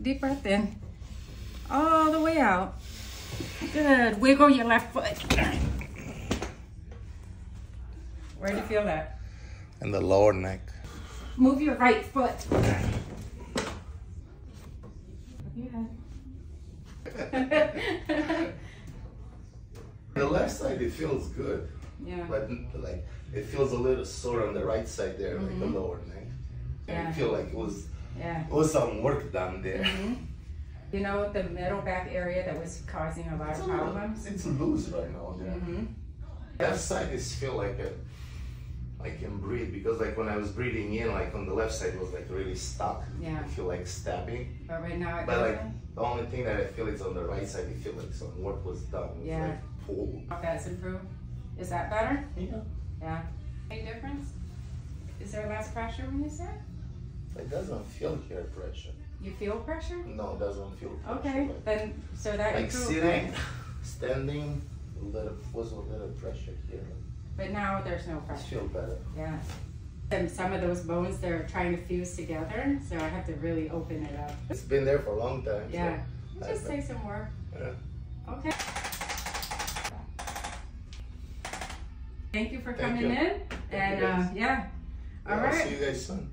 deep breath in. All the way out. Good. Wiggle your left foot. Where do you feel that? In the lower neck. Move your right foot. The left side it feels good, Yeah. but like it feels a little sore on the right side there, like the mm-hmm. lower neck. Yeah. I feel like it was Yeah. it was some work done there. You know the middle back area that was causing a lot It's, of little- problems? it's loose right now there. hmm Left side is feel like a I can breathe because like when I was breathing in, like on the left side was like really stuck. Yeah. I feel like stabbing. But right now But like the only thing that I feel is on the right side, I feel like some work was done. Was Yeah. like pulled. That's improved. Is that better? Yeah. Yeah. Any difference? Is there less pressure when you sit? It doesn't feel here pressure. You feel pressure? No, it doesn't feel pressure. Okay, Like, then so that like improved, sitting, right? standing, a little was a little pressure here. But now there's no I pressure. feel better. Yeah. And some of those bones they're trying to fuse together, so I have to really open it up. It's been there for a long time. Yeah. It just bet. takes some work. Yeah. Okay. Thank you for Thank coming you. in. you, And uh, guys. yeah. All I'll right. see you guys soon.